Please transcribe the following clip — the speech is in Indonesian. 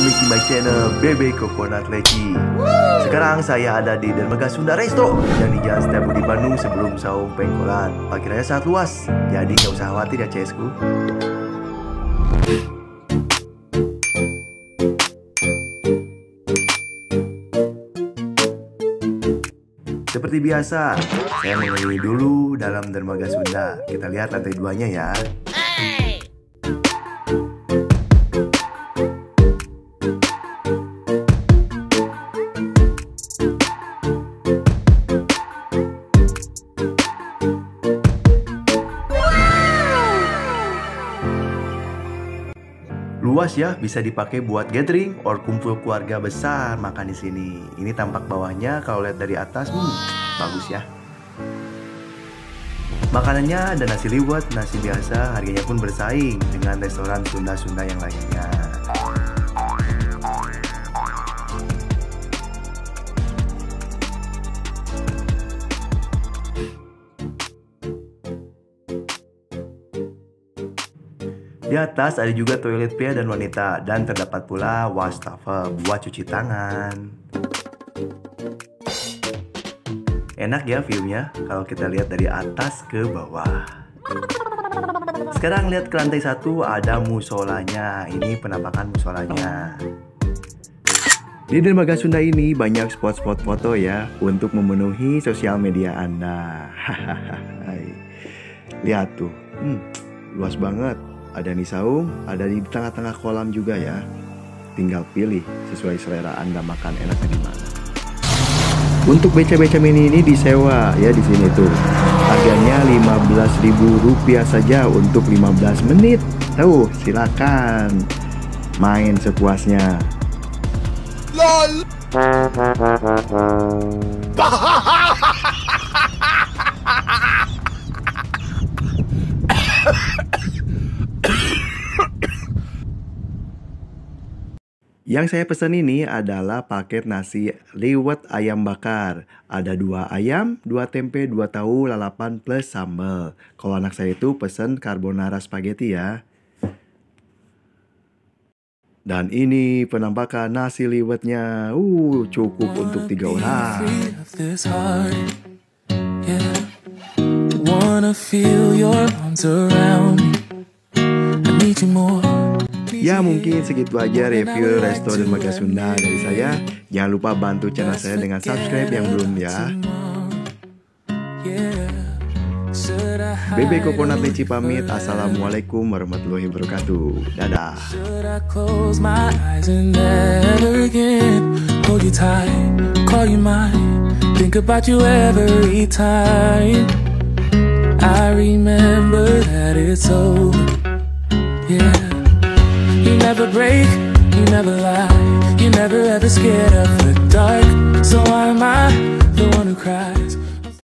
back to my channel Bebe Coconut Sekarang saya ada di Dermaga Sunda Resto Yang di Jalan Setiabudi Bandung sebelum Saung Pengkolan. Parkirnya sangat luas Jadi gak usah khawatir ya CSku Seperti biasa, saya mengelilingi dulu dalam dermaga Sunda. Kita lihat lantai duanya ya. Luas ya, bisa dipakai buat gathering or kumpul keluarga besar makan di sini. Ini tampak bawahnya kalau lihat dari atas, hmm, bagus ya. Makanannya ada nasi liwet, nasi biasa, harganya pun bersaing dengan restoran Sunda-Sunda yang lainnya. Di atas ada juga toilet pria dan wanita dan terdapat pula wastafel buat cuci tangan. Enak ya viewnya kalau kita lihat dari atas ke bawah. Sekarang lihat ke lantai satu ada musolanya. Ini penampakan musolanya. Di dermaga Sunda ini banyak spot-spot foto ya untuk memenuhi sosial media Anda. Lihat tuh, hmm, luas banget ada di saung, ada di tengah-tengah kolam juga ya. Tinggal pilih sesuai selera Anda makan enaknya di mana. Untuk beca-beca mini ini disewa ya di sini tuh. Harganya Rp15.000 saja untuk 15 menit. Tuh, silakan main sepuasnya. LOL. Yang saya pesan ini adalah paket nasi liwet ayam bakar. Ada dua ayam, dua tempe, dua tahu, lalapan plus sambal. Kalau anak saya itu pesan carbonara spaghetti ya. Dan ini penampakan nasi liwetnya. Uh, cukup untuk tiga orang. Ya mungkin segitu aja review resto dan Dermaga Sunda dari saya. Jangan lupa bantu channel saya dengan subscribe yang belum ya. Bebe Coconut Leci pamit. Assalamualaikum warahmatullahi wabarakatuh. Dadah. I remember that it's over. Never lie You're never ever scared of the dark So why am I the one who cries?